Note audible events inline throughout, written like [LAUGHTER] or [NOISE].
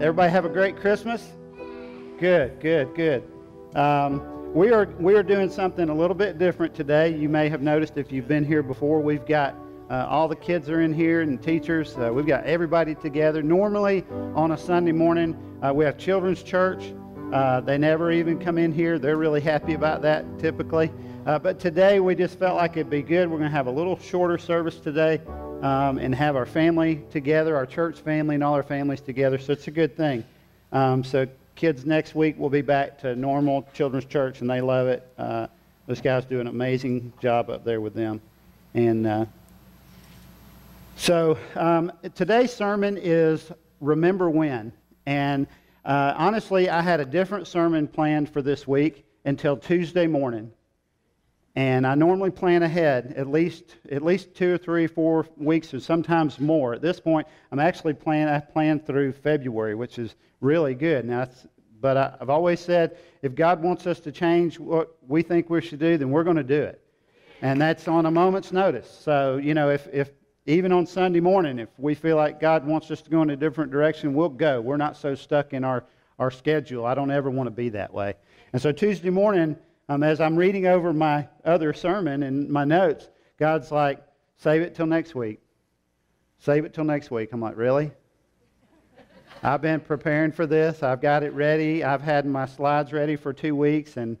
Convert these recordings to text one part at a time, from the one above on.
Everybody have a great Christmas? Good, good, good. Um, we are we are doing something a little bit different today. You may have noticed if you've been here before. We've got uh, all the kids are in here and teachers. Uh, we've got everybody together. Normally on a Sunday morning, uh, we have children's church. Uh, they never even come in here. They're really happy about that typically. Uh, but today we just felt like it'd be good. We're going to have a little shorter service today um, and have our family together, our church family, and all our families together. So it's a good thing. Um, so kids next week we'll be back to normal children's church, and they love it. Uh, those guys do an amazing job up there with them. And uh, so um, today's sermon is Remember When. And uh, honestly, I had a different sermon planned for this week until Tuesday morning. And I normally plan ahead at least at least two or three, four weeks, or sometimes more. At this point, I'm actually planning. I planned through February, which is really good. Now, but I, I've always said if God wants us to change what we think we should do, then we're going to do it, and that's on a moment's notice. So you know, if if even on Sunday morning, if we feel like God wants us to go in a different direction, we'll go. We're not so stuck in our our schedule. I don't ever want to be that way. And so Tuesday morning um, as I'm reading over my other sermon and my notes, God's like, save it till next week. Save it till next week. I'm like, really? I've been preparing for this. I've got it ready. I've had my slides ready for two weeks and,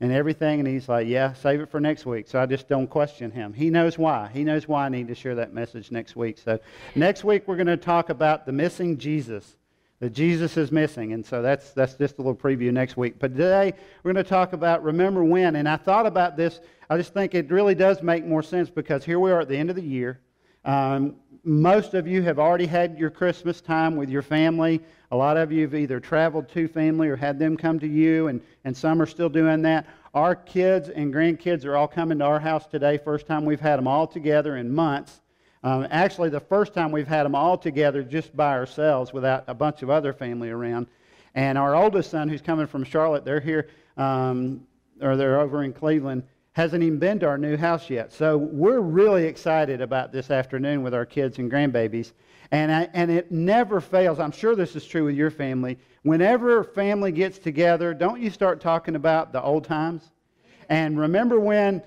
and everything. And he's like, yeah, save it for next week. So I just don't question him. He knows why. He knows why I need to share that message next week. So next week, we're going to talk about the missing Jesus that Jesus is missing. And so that's, that's just a little preview next week. But today, we're going to talk about remember when. And I thought about this. I just think it really does make more sense because here we are at the end of the year. Um, most of you have already had your Christmas time with your family. A lot of you have either traveled to family or had them come to you, and, and some are still doing that. Our kids and grandkids are all coming to our house today. First time we've had them all together in months. Um, actually, the first time we've had them all together just by ourselves without a bunch of other family around. And our oldest son, who's coming from Charlotte, they're here, um, or they're over in Cleveland, hasn't even been to our new house yet. So we're really excited about this afternoon with our kids and grandbabies. And, I, and it never fails. I'm sure this is true with your family. Whenever family gets together, don't you start talking about the old times? And remember when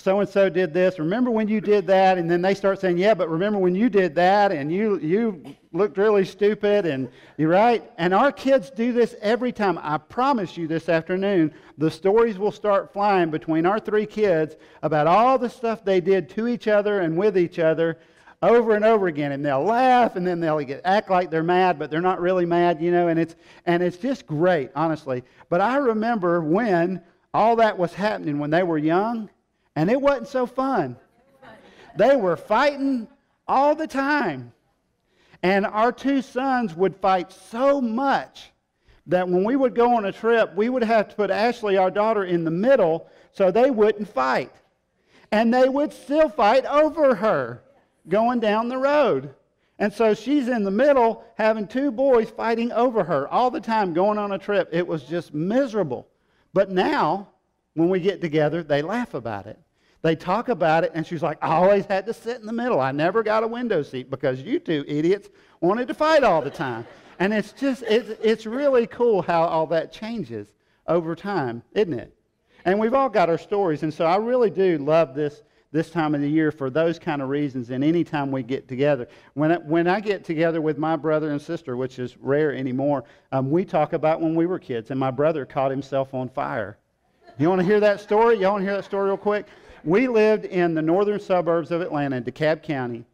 so and so did this. Remember when you did that? And then they start saying, yeah, but remember when you did that and you, you looked really stupid and you're right. And our kids do this every time. I promise you this afternoon, the stories will start flying between our three kids about all the stuff they did to each other and with each other over and over again and they'll laugh and then they'll get, act like they're mad but they're not really mad you know and it's and it's just great honestly but i remember when all that was happening when they were young and it wasn't so fun. They were fighting all the time. And our two sons would fight so much that when we would go on a trip, we would have to put Ashley, our daughter, in the middle so they wouldn't fight. And they would still fight over her going down the road. And so she's in the middle having two boys fighting over her all the time going on a trip. It was just miserable. But now, when we get together, they laugh about it. They talk about it, and she's like, I always had to sit in the middle. I never got a window seat because you two idiots wanted to fight all the time. And it's just, it's, it's really cool how all that changes over time, isn't it? And we've all got our stories. And so I really do love this, this time of the year for those kind of reasons and any time we get together. When I, when I get together with my brother and sister, which is rare anymore, um, we talk about when we were kids, and my brother caught himself on fire. You want to hear that story? You want to hear that story real quick? We lived in the northern suburbs of Atlanta, in DeKalb County,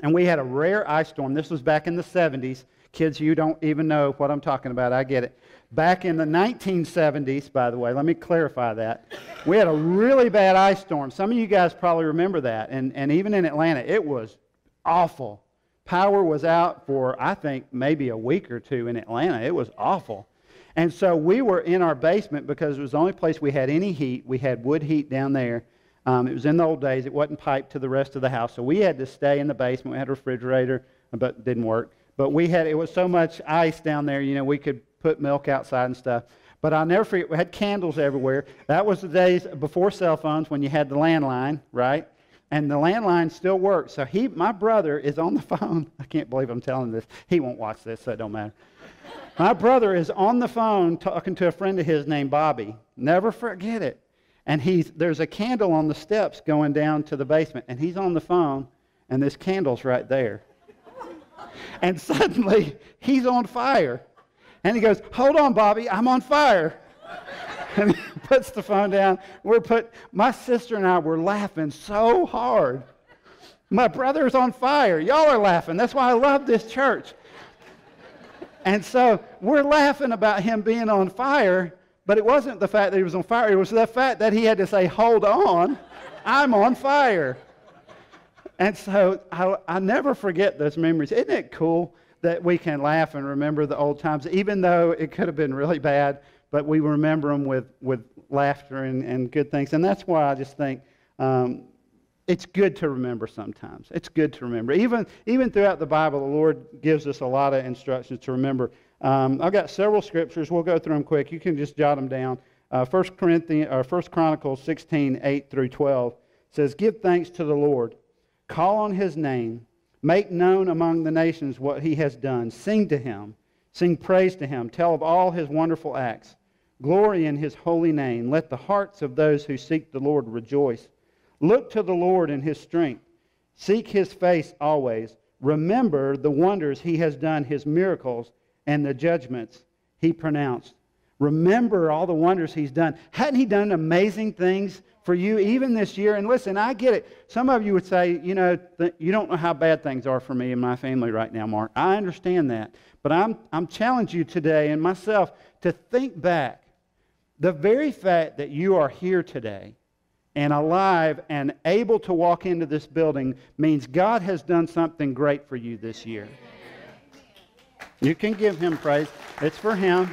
and we had a rare ice storm. This was back in the 70s. Kids, you don't even know what I'm talking about. I get it. Back in the 1970s, by the way, let me clarify that. We had a really bad ice storm. Some of you guys probably remember that. And, and even in Atlanta, it was awful. Power was out for, I think, maybe a week or two in Atlanta. It was awful. And so we were in our basement because it was the only place we had any heat. We had wood heat down there. Um, it was in the old days. It wasn't piped to the rest of the house. So we had to stay in the basement. We had a refrigerator, but it didn't work. But we had, it was so much ice down there, you know, we could put milk outside and stuff. But I'll never forget, we had candles everywhere. That was the days before cell phones when you had the landline, right? and the landline still works. So he, my brother, is on the [LAUGHS] phone. I can't believe I'm telling this. He won't watch this, so it don't matter. my brother is on the phone talking to a friend of his named Bobby. Never forget it. And he's, there's a candle on the steps going down to the basement, and he's on the phone, and this candle's right there. [LAUGHS] and suddenly, he's on fire. And he goes, Hold on, Bobby, I'm on fire. [LAUGHS] and he [LAUGHS] puts the phone down. We're put, my sister and I were laughing so hard. My brother's on fire. Y'all are laughing. That's why I love this church. And so we're laughing about him being on fire, but it wasn't the fact that he was on fire, it was the fact that he had to say, Hold on, I'm on fire. And so I, I never forget those memories. Isn't it cool that we can laugh and remember the old times, even though it could have been really bad, but we remember them with, with laughter and, and good things. And that's why I just think um, it's good to remember sometimes. It's good to remember. Even, even throughout the Bible, the Lord gives us a lot of instructions to remember. Um, I've got several scriptures. We'll go through them quick. You can just jot them down. Uh, 1 Corinthians, or 1 Chronicles 16, 8 through 12 says, Give thanks to the Lord. Call on his name. Make known among the nations what he has done. Sing to him. Sing praise to him. Tell of all his wonderful acts. Glory in his holy name. Let the hearts of those who seek the Lord rejoice. Look to the Lord in his strength. Seek his face always. Remember the wonders he has done, his miracles, and the judgments he pronounced. Remember all the wonders he's done. Hadn't he done amazing things for you even this year? And listen, I get it. Some of you would say, you know, th- you don't know how bad things are for me and my family right now, Mark. I understand that. But I'm, I'm challenging you today and myself to think back the very fact that you are here today and alive and able to walk into this building means God has done something great for you this year. You can give him praise. It's for him.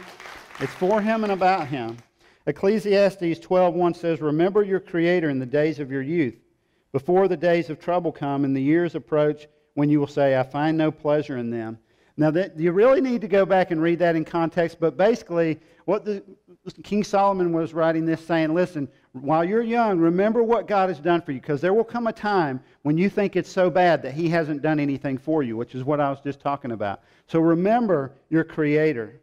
It's for him and about him. Ecclesiastes 12:1 says, "Remember your creator in the days of your youth, before the days of trouble come and the years approach when you will say, I find no pleasure in them." Now, that, you really need to go back and read that in context, but basically, what the, King Solomon was writing this saying, listen, while you're young, remember what God has done for you, because there will come a time when you think it's so bad that He hasn't done anything for you, which is what I was just talking about. So remember your Creator.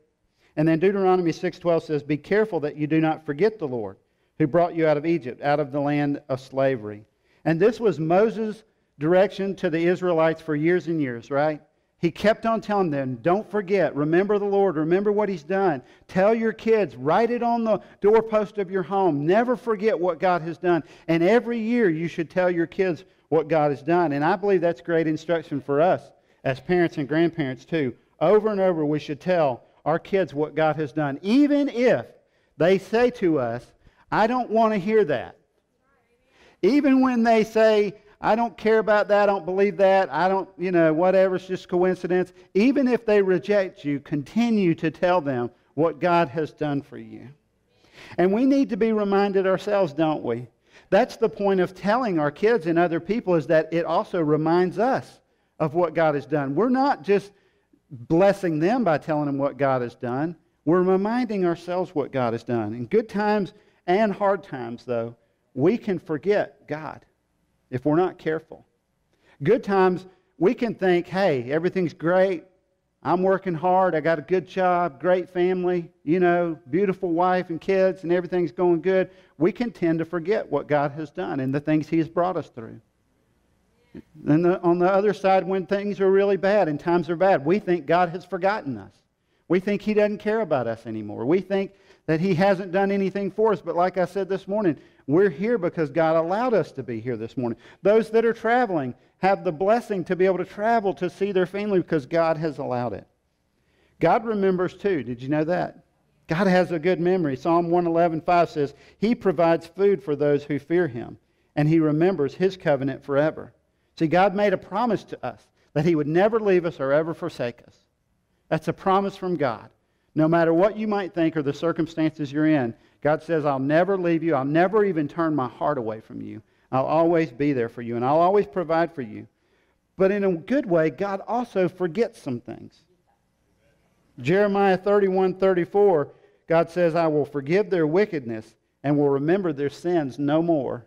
And then Deuteronomy 6.12 says, Be careful that you do not forget the Lord, who brought you out of Egypt, out of the land of slavery. And this was Moses' direction to the Israelites for years and years, right? He kept on telling them, don't forget, remember the Lord, remember what He's done. Tell your kids, write it on the doorpost of your home. Never forget what God has done. And every year you should tell your kids what God has done. And I believe that's great instruction for us as parents and grandparents too. Over and over, we should tell our kids what God has done, even if they say to us, I don't want to hear that. Even when they say, I don't care about that. I don't believe that. I don't, you know, whatever. It's just coincidence. Even if they reject you, continue to tell them what God has done for you. And we need to be reminded ourselves, don't we? That's the point of telling our kids and other people is that it also reminds us of what God has done. We're not just blessing them by telling them what God has done. We're reminding ourselves what God has done. In good times and hard times, though, we can forget God if we're not careful. Good times, we can think, hey, everything's great. I'm working hard. I got a good job, great family, you know, beautiful wife and kids, and everything's going good. We can tend to forget what God has done and the things He has brought us through. And the, on the other side, when things are really bad and times are bad, we think God has forgotten us. We think He doesn't care about us anymore. We think that He hasn't done anything for us. But like I said this morning, we're here because God allowed us to be here this morning. Those that are traveling have the blessing to be able to travel to see their family because God has allowed it. God remembers too. Did you know that? God has a good memory. Psalm 111.5 says, He provides food for those who fear Him, and He remembers His covenant forever. See, God made a promise to us that He would never leave us or ever forsake us. That's a promise from God. No matter what you might think or the circumstances you're in, God says, I'll never leave you. I'll never even turn my heart away from you. I'll always be there for you, and I'll always provide for you. But in a good way, God also forgets some things. Jeremiah 31 34, God says, I will forgive their wickedness and will remember their sins no more.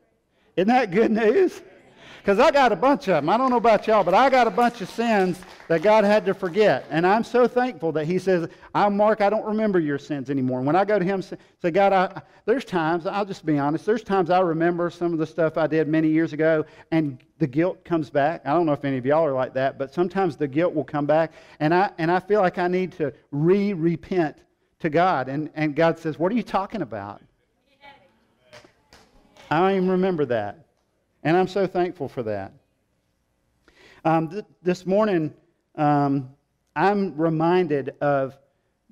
Isn't that good news? Because I got a bunch of them. I don't know about y'all, but I got a bunch of sins that God had to forget. And I'm so thankful that He says, I'm Mark, I don't remember your sins anymore. And when I go to Him, say, God, I, there's times, I'll just be honest, there's times I remember some of the stuff I did many years ago, and the guilt comes back. I don't know if any of y'all are like that, but sometimes the guilt will come back, and I, and I feel like I need to re repent to God. And, and God says, What are you talking about? I don't even remember that. And I'm so thankful for that. Um, th- this morning, um, I'm reminded of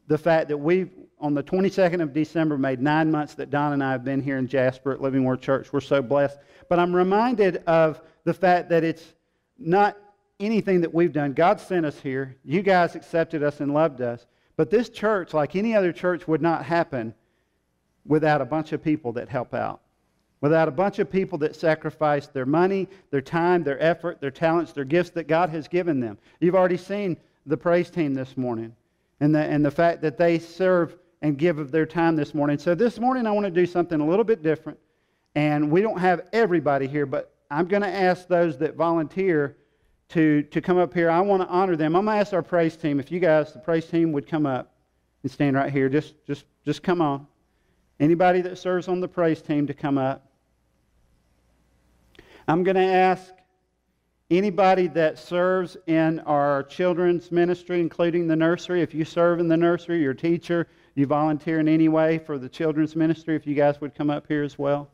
the fact that we've, on the 22nd of December, made nine months that Don and I have been here in Jasper at Living Word Church. We're so blessed. But I'm reminded of the fact that it's not anything that we've done. God sent us here. You guys accepted us and loved us. But this church, like any other church, would not happen without a bunch of people that help out. Without a bunch of people that sacrifice their money, their time, their effort, their talents, their gifts that God has given them. You've already seen the praise team this morning and the, and the fact that they serve and give of their time this morning. So this morning I want to do something a little bit different. And we don't have everybody here, but I'm going to ask those that volunteer to, to come up here. I want to honor them. I'm going to ask our praise team, if you guys, the praise team, would come up and stand right here. Just, just, just come on. Anybody that serves on the praise team to come up. I'm going to ask anybody that serves in our children's ministry, including the nursery, if you serve in the nursery, you're teacher, you volunteer in any way for the children's ministry, if you guys would come up here as well.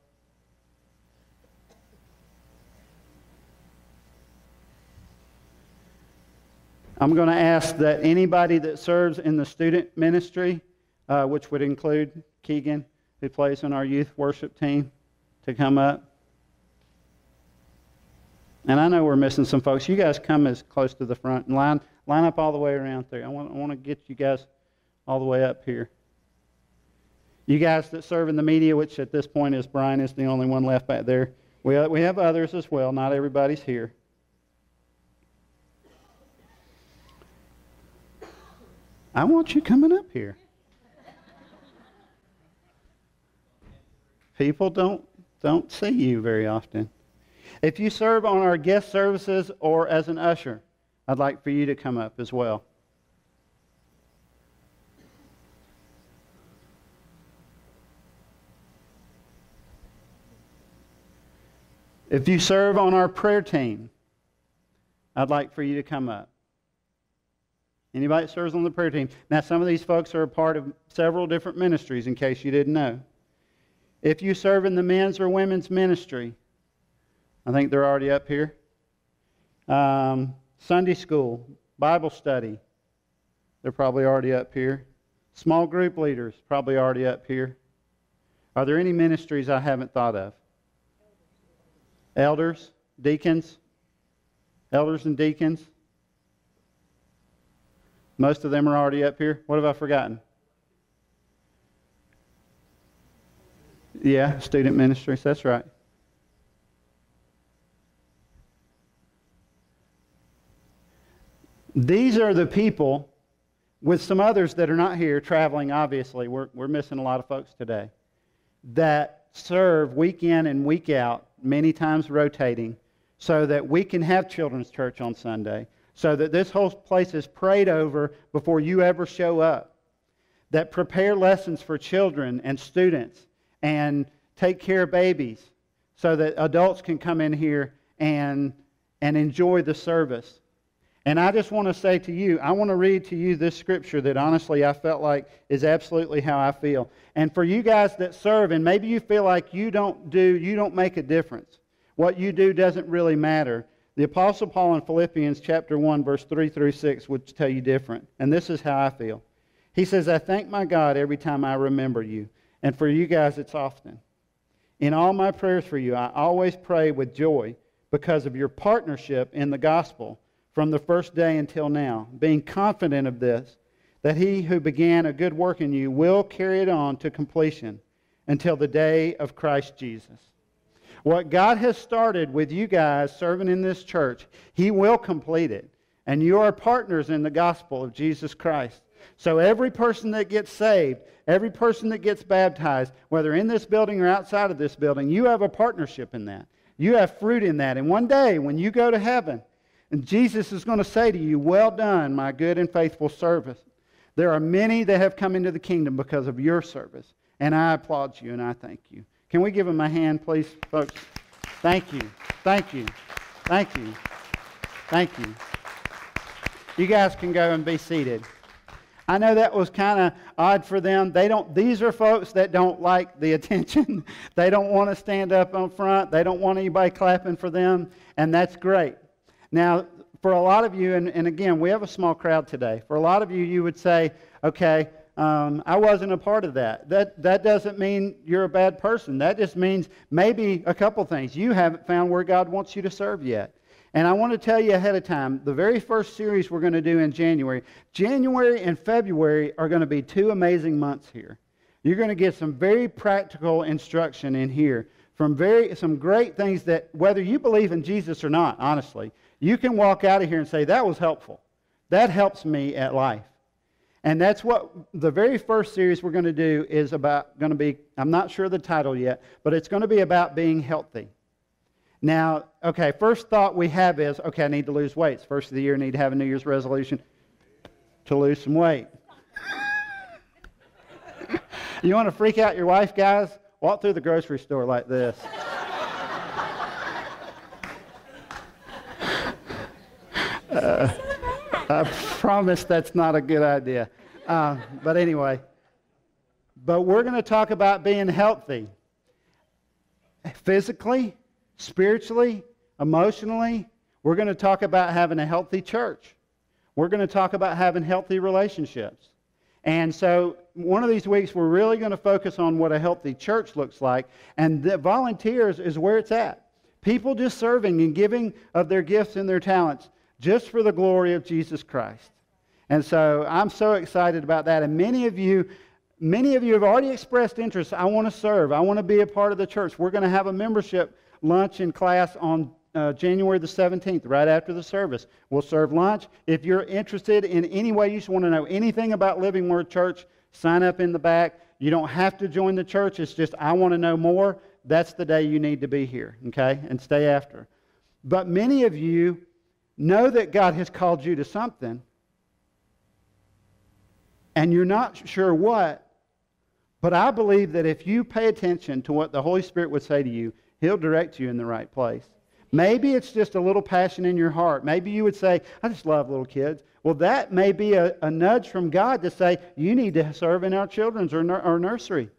I'm going to ask that anybody that serves in the student ministry, uh, which would include Keegan, who plays on our youth worship team, to come up. And I know we're missing some folks. You guys come as close to the front and line, line up all the way around there. I want, I want to get you guys all the way up here. You guys that serve in the media, which at this point is Brian is the only one left back there. We, we have others as well. Not everybody's here. I want you coming up here. People don't don't see you very often. If you serve on our guest services or as an usher, I'd like for you to come up as well. If you serve on our prayer team, I'd like for you to come up. Anybody that serves on the prayer team. Now, some of these folks are a part of several different ministries, in case you didn't know. If you serve in the men's or women's ministry, I think they're already up here. Um, Sunday school, Bible study, they're probably already up here. Small group leaders, probably already up here. Are there any ministries I haven't thought of? Elders, deacons, elders and deacons. Most of them are already up here. What have I forgotten? Yeah, student ministries. That's right. These are the people, with some others that are not here, traveling, obviously. We're, we're missing a lot of folks today, that serve week in and week out, many times rotating, so that we can have children's church on Sunday, so that this whole place is prayed over before you ever show up, that prepare lessons for children and students and take care of babies so that adults can come in here and, and enjoy the service. And I just want to say to you, I want to read to you this scripture that honestly I felt like is absolutely how I feel. And for you guys that serve, and maybe you feel like you don't do, you don't make a difference. What you do doesn't really matter. The Apostle Paul in Philippians chapter 1, verse 3 through 6 would tell you different. And this is how I feel. He says, I thank my God every time I remember you. And for you guys, it's often. In all my prayers for you, I always pray with joy because of your partnership in the gospel from the first day until now, being confident of this, that he who began a good work in you will carry it on to completion until the day of Christ Jesus. What God has started with you guys serving in this church, He will complete it. And you are partners in the gospel of Jesus Christ. So every person that gets saved, every person that gets baptized, whether in this building or outside of this building, you have a partnership in that. You have fruit in that. And one day, when you go to heaven, and Jesus is going to say to you, Well done, my good and faithful servant. There are many that have come into the kingdom because of your service. And I applaud you and I thank you. Can we give him a hand, please, folks? Thank you. Thank you. Thank you. Thank you. You guys can go and be seated. I know that was kind of odd for them. They don't these are folks that don't like the [LAUGHS] attention. they don't want to stand up on front. They don't want anybody clapping for them, and that's great. Now, for a lot of you, and, and again, we have a small crowd today. For a lot of you, you would say, okay, um, I wasn't a part of that. That, that doesn't mean you're a bad person. That just means maybe a couple things. You haven't found where God wants you to serve yet. And I want to tell you ahead of time the very first series we're going to do in January, January and February are going to be two amazing months here. You're going to get some very practical instruction in here from very, some great things that, whether you believe in Jesus or not, honestly, you can walk out of here and say, that was helpful. That helps me at life. And that's what the very first series we're going to do is about, going to be, I'm not sure the title yet, but it's going to be about being healthy. Now, okay, first thought we have is, okay, I need to lose weight. It's first of the year, I need to have a New Year's resolution to lose some weight. [LAUGHS] you want to freak out your wife, guys? Walk through the grocery store like this. Uh, [LAUGHS] I promise that's not a good idea. Uh, but anyway, but we're going to talk about being healthy physically, spiritually, emotionally. We're going to talk about having a healthy church. We're going to talk about having healthy relationships. And so, one of these weeks, we're really going to focus on what a healthy church looks like. And the volunteers is where it's at. People just serving and giving of their gifts and their talents just for the glory of Jesus Christ. And so, I'm so excited about that. And many of you many of you have already expressed interest. I want to serve. I want to be a part of the church. We're going to have a membership lunch and class on uh, January the 17th, right after the service. We'll serve lunch. If you're interested in any way, you just want to know anything about Living Word Church, sign up in the back. You don't have to join the church. It's just, I want to know more. That's the day you need to be here, okay? And stay after. But many of you know that God has called you to something, and you're not sure what. But I believe that if you pay attention to what the Holy Spirit would say to you, He'll direct you in the right place. Maybe it's just a little passion in your heart. Maybe you would say, I just love little kids. Well, that may be a, a nudge from God to say, you need to serve in our children's or, or nursery.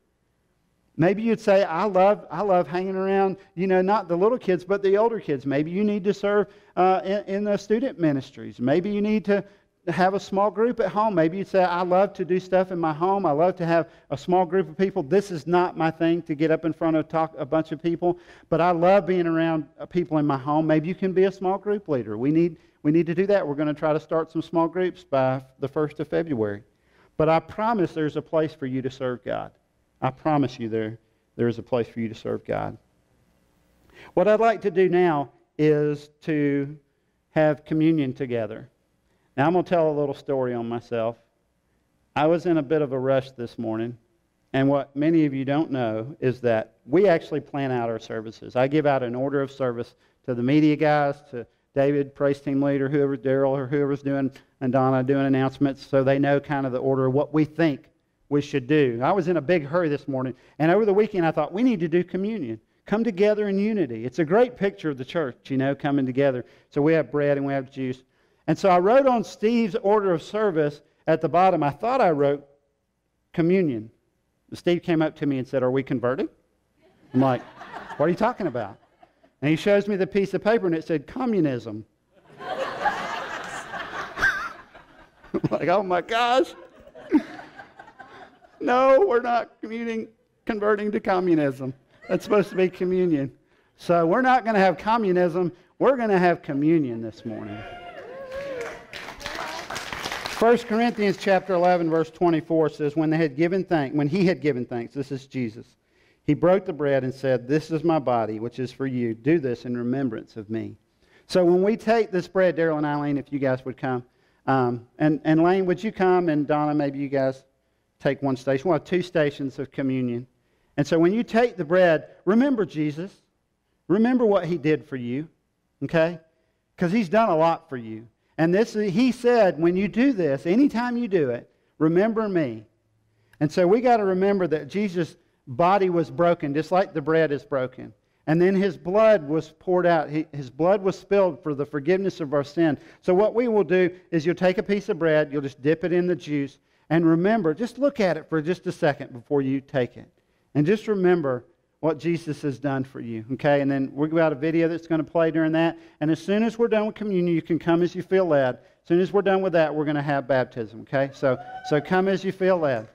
Maybe you'd say, I love, I love hanging around, you know, not the little kids, but the older kids. Maybe you need to serve uh, in, in the student ministries. Maybe you need to, have a small group at home. Maybe you'd say, I love to do stuff in my home. I love to have a small group of people. This is not my thing to get up in front of talk a bunch of people, but I love being around uh, people in my home. Maybe you can be a small group leader. We need, we need to do that. We're going to try to start some small groups by the 1st of February. But I promise there's a place for you to serve God. I promise you there, there is a place for you to serve God. What I'd like to do now is to have communion together. Now, I'm going to tell a little story on myself. I was in a bit of a rush this morning, and what many of you don't know is that we actually plan out our services. I give out an order of service to the media guys, to David, praise team leader, whoever, Daryl, or whoever's doing, and Donna doing announcements so they know kind of the order of what we think we should do. I was in a big hurry this morning, and over the weekend I thought, we need to do communion. Come together in unity. It's a great picture of the church, you know, coming together. So we have bread and we have juice. And so I wrote on Steve's order of service at the bottom, I thought I wrote communion. Steve came up to me and said, Are we converting? I'm like, [LAUGHS] What are you talking about? And he shows me the piece of paper and it said communism. [LAUGHS] I'm like, oh my gosh. No, we're not communing, converting to communism. That's supposed to be communion. So we're not going to have communism. We're going to have communion this morning. 1 Corinthians chapter 11 verse 24 says when they had given thanks when he had given thanks this is Jesus he broke the bread and said this is my body which is for you do this in remembrance of me so when we take this bread Daryl and Eileen if you guys would come um, and, and Lane would you come and Donna maybe you guys take one station we'll have two stations of communion and so when you take the bread remember Jesus Remember what he did for you, okay? Because he's done a lot for you. And this, he said, when you do this, anytime you do it, remember me. And so we got to remember that Jesus' body was broken, just like the bread is broken. And then his blood was poured out. His blood was spilled for the forgiveness of our sin. So what we will do is you'll take a piece of bread, you'll just dip it in the juice, and remember, just look at it for just a second before you take it. And just remember what Jesus has done for you. Okay? And then we've got a video that's going to play during that. And as soon as we're done with communion, you can come as you feel led. As soon as we're done with that, we're going to have baptism. Okay? So, so come as you feel led.